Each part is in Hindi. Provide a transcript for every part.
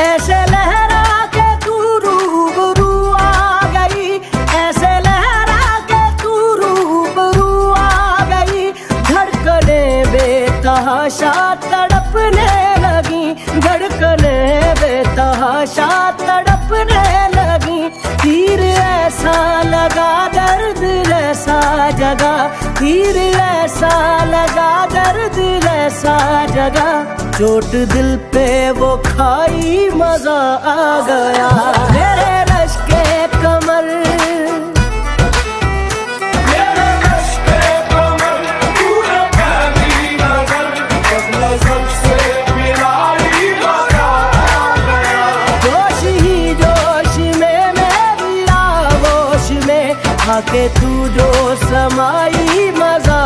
ऐसे लहरा के तू रूबरू आ गई। ऐसे लहरा के तू रूबरू आ गई। धड़कने बेतहाशा तड़पने लगी। धड़कने बेतहाशा तड़पने लगी। तीर ऐसा लगा, दर्द ऐसा जगा। तीर ऐसा लगा, दर्द ऐसा जगा। चोट दिल पे वो खाई, मज़ा आ गया। मेरे रश के कमर। आके तू जो समाई, मज़ा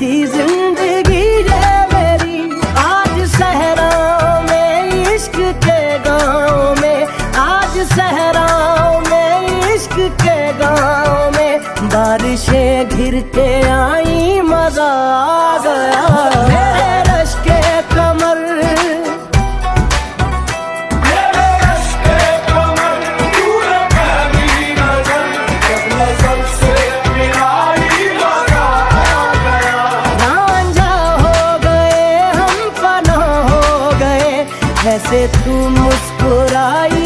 थी ज़िंदगी ये मेरी। आज सहराओं में, इश्क के गाँव में, आज सहराओं में, इश्क के गाँव में बारिशें घिर के आई हो तू मुस्कुराई